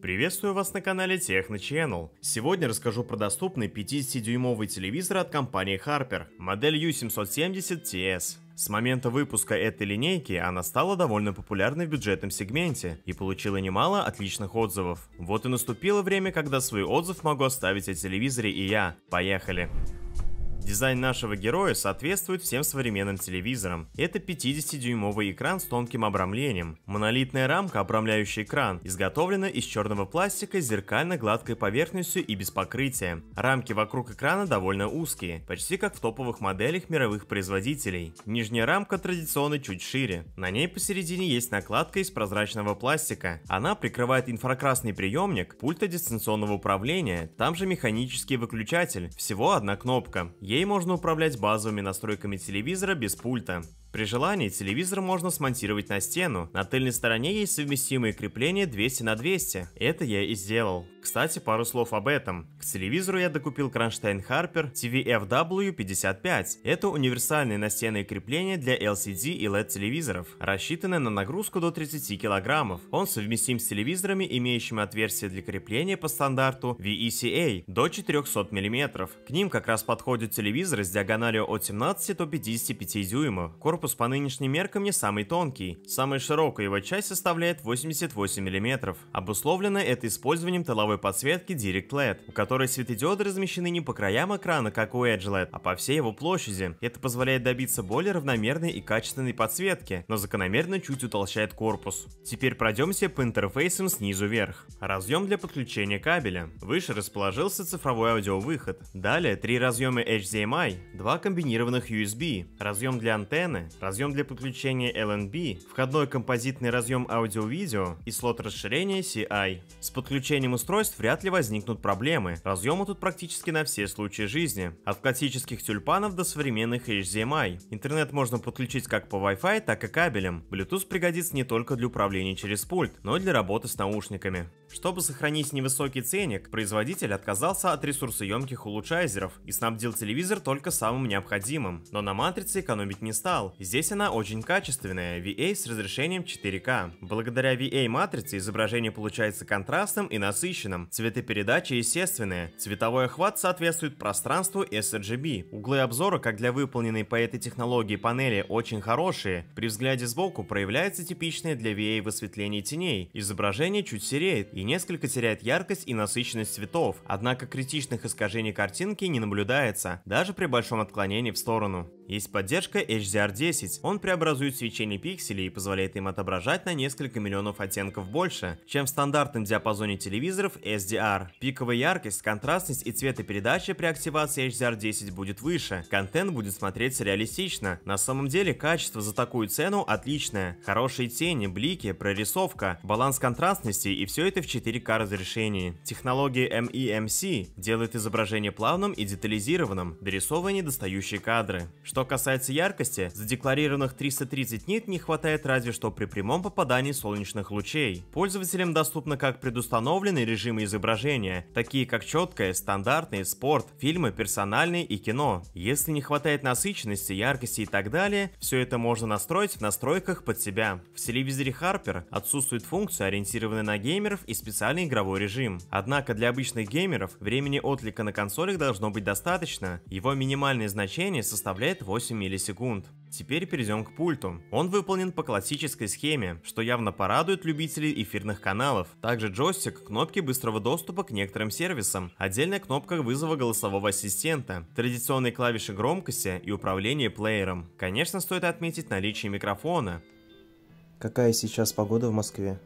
Приветствую вас на канале Techno Channel. Сегодня расскажу про доступный 50-дюймовый телевизор от компании Harper, модель U770TS. С момента выпуска этой линейки она стала довольно популярной в бюджетном сегменте и получила немало отличных отзывов. Вот и наступило время, когда свой отзыв могу оставить о телевизоре и я. Поехали! Дизайн нашего героя соответствует всем современным телевизорам. Это 50-дюймовый экран с тонким обрамлением. Монолитная рамка, обрамляющая экран, изготовлена из черного пластика с зеркально-гладкой поверхностью и без покрытия. Рамки вокруг экрана довольно узкие, почти как в топовых моделях мировых производителей. Нижняя рамка традиционно чуть шире. На ней посередине есть накладка из прозрачного пластика. Она прикрывает инфракрасный приемник, пульта дистанционного управления, там же механический выключатель. Всего одна кнопка. Ей можно управлять базовыми настройками телевизора без пульта. При желании телевизор можно смонтировать на стену. На тыльной стороне есть совместимые крепления 200 на 200. Это я и сделал. Кстати, пару слов об этом. К телевизору я докупил Кронштейн Harper TVFW55. Это универсальные настенные крепления для LCD и LED телевизоров, рассчитанные на нагрузку до 30 кг. Он совместим с телевизорами, имеющими отверстия для крепления по стандарту VECA до 400 мм. К ним как раз подходят телевизоры с диагональю от 17 до 55 дюймов. Корпус по нынешним меркам не самый тонкий. Самая широкая его часть составляет 88 мм. Обусловлено это использованием тыловой подсветки Direct LED, у которой светодиоды размещены не по краям экрана, как у Edge LED, а по всей его площади. Это позволяет добиться более равномерной и качественной подсветки, но закономерно чуть утолщает корпус. Теперь пройдемся по интерфейсам снизу вверх. Разъем для подключения кабеля. Выше расположился цифровой аудиовыход. Далее три разъема HDMI, два комбинированных USB, разъем для антенны, разъем для подключения LNB, входной композитный разъем аудио-видео и слот расширения CI. С подключением устройства устройств вряд ли возникнут проблемы. Разъемы тут практически на все случаи жизни. От классических тюльпанов до современных HDMI. Интернет можно подключить как по Wi-Fi, так и кабелем. Bluetooth пригодится не только для управления через пульт, но и для работы с наушниками. Чтобы сохранить невысокий ценник, производитель отказался от ресурсоемких улучшайзеров и снабдил телевизор только самым необходимым. Но на матрице экономить не стал. Здесь она очень качественная, VA с разрешением 4К. Благодаря VA матрице изображение получается контрастным и насыщенным, экраном. Цветопередача естественная. Цветовой охват соответствует пространству sRGB. Углы обзора, как для выполненной по этой технологии панели, очень хорошие. При взгляде сбоку проявляется типичное для VA высветление теней. Изображение чуть сереет и несколько теряет яркость и насыщенность цветов. Однако критичных искажений картинки не наблюдается, даже при большом отклонении в сторону. Есть поддержка HDR10. Он преобразует свечение пикселей и позволяет им отображать на несколько миллионов оттенков больше, чем в стандартном диапазоне телевизоров SDR. Пиковая яркость, контрастность и цветопередача при активации HDR10 будет выше. Контент будет смотреться реалистично. На самом деле качество за такую цену отличное. Хорошие тени, блики, прорисовка, баланс контрастности и все это в 4К разрешении. Технология MEMC делает изображение плавным и детализированным, дорисовывая недостающие кадры. Что что касается яркости, задекларированных 330 нит не хватает разве что при прямом попадании солнечных лучей. Пользователям доступны как предустановленные режимы изображения, такие как четкое, стандартный, спорт, фильмы, персональные и кино. Если не хватает насыщенности, яркости и так далее, все это можно настроить в настройках под себя. В телевизоре Harper отсутствует функция, ориентированная на геймеров и специальный игровой режим. Однако для обычных геймеров времени отклика на консолях должно быть достаточно. Его минимальное значение составляет 8 миллисекунд. Теперь перейдем к пульту. Он выполнен по классической схеме, что явно порадует любителей эфирных каналов. Также джойстик, кнопки быстрого доступа к некоторым сервисам, отдельная кнопка вызова голосового ассистента, традиционные клавиши громкости и управление плеером. Конечно, стоит отметить наличие микрофона. Какая сейчас погода в Москве?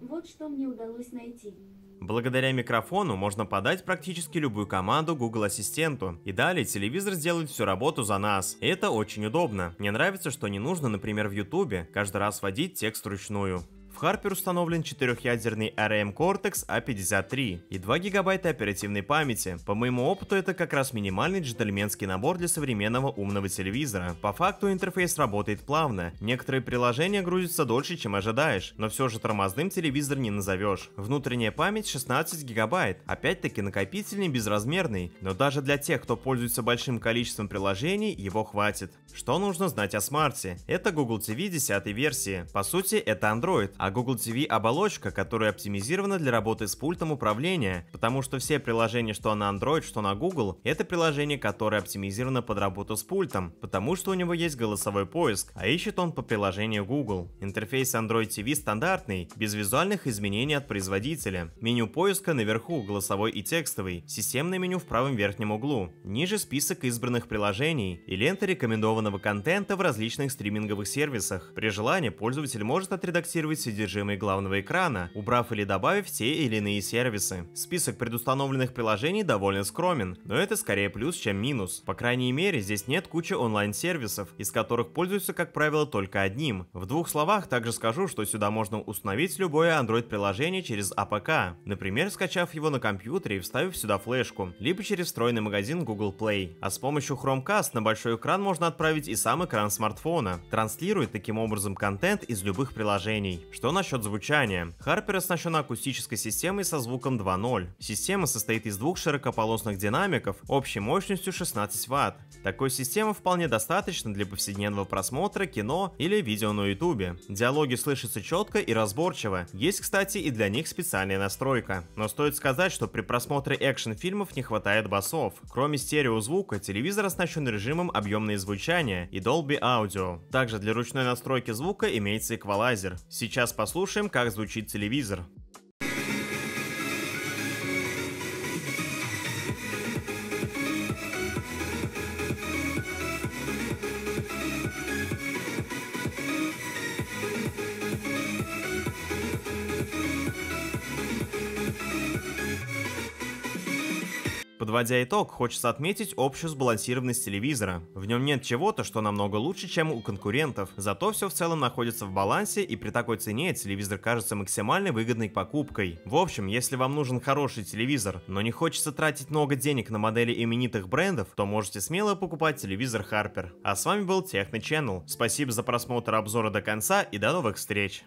Вот что мне удалось найти. Благодаря микрофону можно подать практически любую команду Google Ассистенту, и далее телевизор сделает всю работу за нас. Это очень удобно. Мне нравится, что не нужно, например, в YouTube каждый раз вводить текст вручную. В Harper установлен четырехъядерный ARM Cortex A53 и 2 гигабайта оперативной памяти. По моему опыту это как раз минимальный джентльменский набор для современного умного телевизора. По факту интерфейс работает плавно, некоторые приложения грузятся дольше, чем ожидаешь, но все же тормозным телевизор не назовешь. Внутренняя память 16 гигабайт, опять-таки накопитель не безразмерный, но даже для тех, кто пользуется большим количеством приложений, его хватит. Что нужно знать о смарте? Это Google TV 10 версии. По сути, это Android, а а Google TV оболочка, которая оптимизирована для работы с пультом управления, потому что все приложения, что на Android, что на Google, это приложение, которое оптимизировано под работу с пультом, потому что у него есть голосовой поиск, а ищет он по приложению Google. Интерфейс Android TV стандартный, без визуальных изменений от производителя. Меню поиска наверху, голосовой и текстовый, системное меню в правом верхнем углу. Ниже список избранных приложений и лента рекомендованного контента в различных стриминговых сервисах. При желании пользователь может отредактировать содержимое главного экрана, убрав или добавив те или иные сервисы. Список предустановленных приложений довольно скромен, но это скорее плюс, чем минус. По крайней мере, здесь нет кучи онлайн-сервисов, из которых пользуются, как правило, только одним. В двух словах также скажу, что сюда можно установить любое Android-приложение через APK, например, скачав его на компьютере и вставив сюда флешку, либо через встроенный магазин Google Play. А с помощью Chromecast на большой экран можно отправить и сам экран смартфона, транслирует таким образом контент из любых приложений. Что насчет звучания? Harper оснащена акустической системой со звуком 2.0. Система состоит из двух широкополосных динамиков общей мощностью 16 Вт. Такой системы вполне достаточно для повседневного просмотра кино или видео на YouTube. Диалоги слышатся четко и разборчиво. Есть, кстати, и для них специальная настройка. Но стоит сказать, что при просмотре экшн-фильмов не хватает басов. Кроме стереозвука, телевизор оснащен режимом объемное звучание и Dolby Audio. Также для ручной настройки звука имеется эквалайзер. Сейчас послушаем, как звучит телевизор. Подводя итог, хочется отметить общую сбалансированность телевизора. В нем нет чего-то, что намного лучше, чем у конкурентов, зато все в целом находится в балансе и при такой цене телевизор кажется максимально выгодной покупкой. В общем, если вам нужен хороший телевизор, но не хочется тратить много денег на модели именитых брендов, то можете смело покупать телевизор Harper. А с вами был Техно Channel. Спасибо за просмотр обзора до конца и до новых встреч!